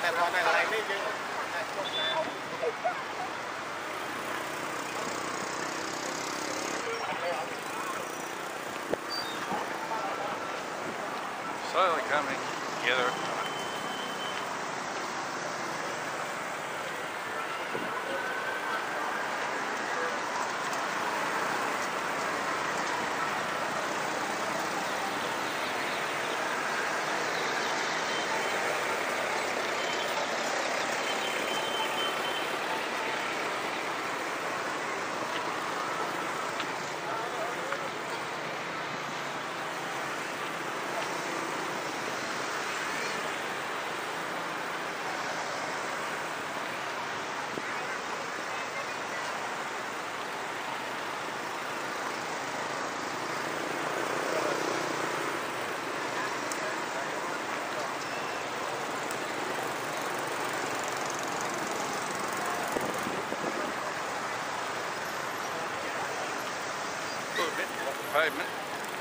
แต่พอในอะไรไม่เยอะ Slowly coming together. Little bit off the pavement,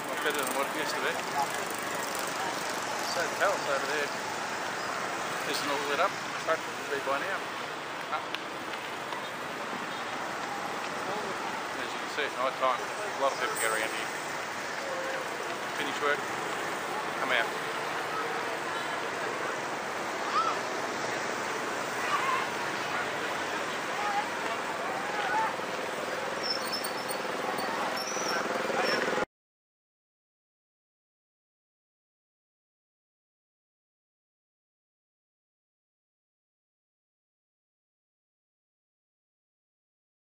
much better than what it used to be. So the palace over there isn't all lit up. Truck would be by now. No. As you can see, it's night time. A lot of people get around here. Finish work, come out.